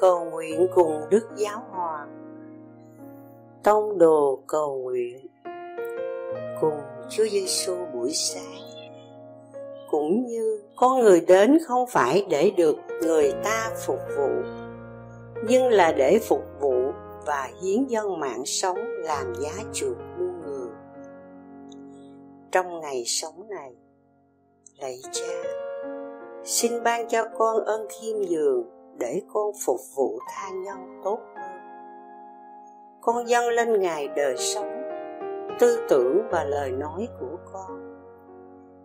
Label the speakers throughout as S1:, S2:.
S1: cầu nguyện cùng Đức Giáo Hoàng Tông đồ cầu nguyện cùng Chúa Giêsu buổi sáng. Cũng như con người đến không phải để được người ta phục vụ, nhưng là để phục vụ và hiến dân mạng sống làm giá chuộc muôn người. Trong ngày sống này, lạy cha, xin ban cho con ơn khiêm nhường để con phục vụ tha nhân tốt hơn. Con dâng lên ngài đời sống, tư tưởng và lời nói của con.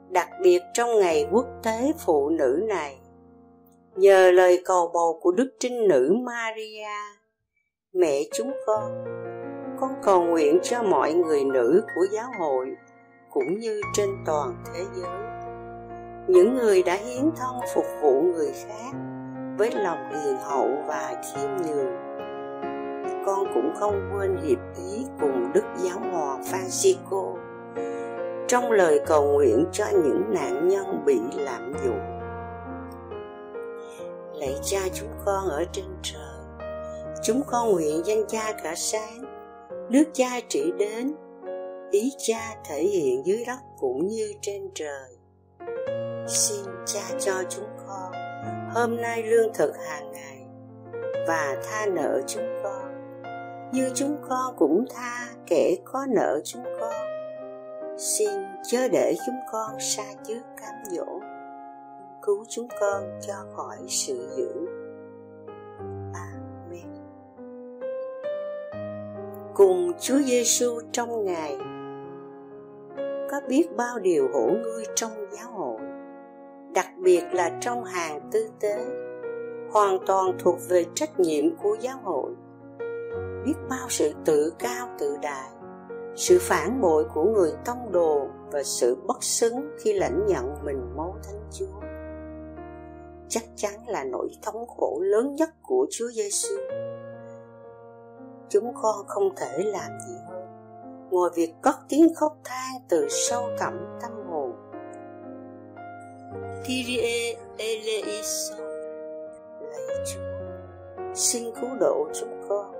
S1: Đặc biệt trong ngày quốc tế phụ nữ này, nhờ lời cầu bầu của đức trinh nữ maria, mẹ chúng con con cầu nguyện cho mọi người nữ của giáo hội cũng như trên toàn thế giới. Những người đã hiến thân phục vụ người khác với lòng hiền hậu và khiêm nhường. Con cũng không quên hiệp ý cùng đức giáo hòa francisco. Trong lời cầu nguyện cho những nạn nhân bị lạm dụng. Lạy cha chúng con ở trên trời, chúng con nguyện danh cha cả sáng, nước cha trị đến, ý cha thể hiện dưới đất cũng như trên trời. Xin cha cho chúng con hôm nay lương thực hàng ngày và tha nợ chúng con. Như chúng con cũng tha kẻ có nợ chúng con. Xin chớ để chúng con xa trước cám dỗ. Cứu chúng con cho khỏi sự dữ. Amen. Cùng chúa giêsu trong ngày, có biết bao điều hổ ngươi trong đặc biệt là trong hàng tư tế, hoàn toàn thuộc về trách nhiệm của giáo hội. Biết bao sự tự cao tự đại, sự phản bội của người tông đồ và sự bất xứng khi lãnh nhận mình máu thánh chúa. Chắc chắn là nỗi thống khổ lớn nhất của chúa giêsu chúng con không thể làm gì hơn. Ngoài việc cất tiếng khóc than từ sâu thẳm tâm Kyrie eleison lạy chúa xin cứu độ chúng con.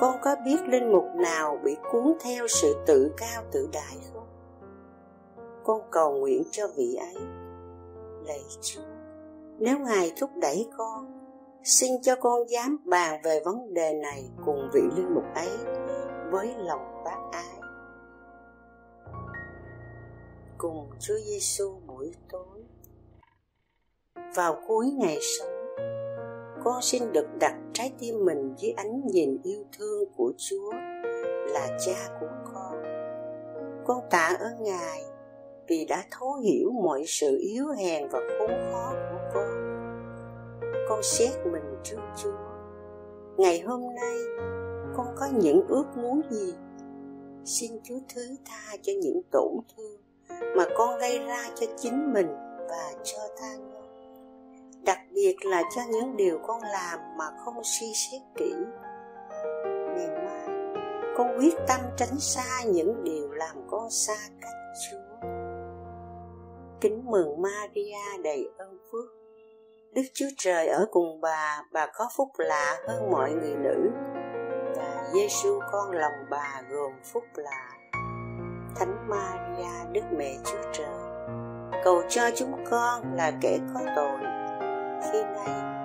S1: Con có biết linh mục nào bị cuốn theo sự tự cao tự đại không? Con cầu nguyện cho vị ấy. Lạy chúa, nếu ngài thúc đẩy con, xin cho con dám bàn về vấn đề này cùng vị linh mục ấy với lòng bác ái cùng Chúa Giêsu buổi tối vào cuối ngày sống con xin được đặt trái tim mình dưới ánh nhìn yêu thương của Chúa là cha của con. Con tạ ơn Ngài vì đã thấu hiểu mọi sự yếu hèn và khốn khó của con. Con xét mình trước Chúa. Ngày hôm nay, con có những ước muốn gì? Xin Chúa thứ tha cho những tổn thương mà con gây ra cho chính mình và cho tha nhân đặc biệt là cho những điều con làm mà không suy xét kỹ. Ngày mai, con quyết tâm tránh xa những điều làm con xa cách chúa. Kính mừng maria đầy ơn phước. Đức chúa trời ở cùng bà bà có phúc lạ hơn mọi người nữ. Và giêsu con lòng bà gồm phúc lạ thánh maria, đức mẹ chúa trời. Cầu cho chúng con là kẻ có tội. Khi này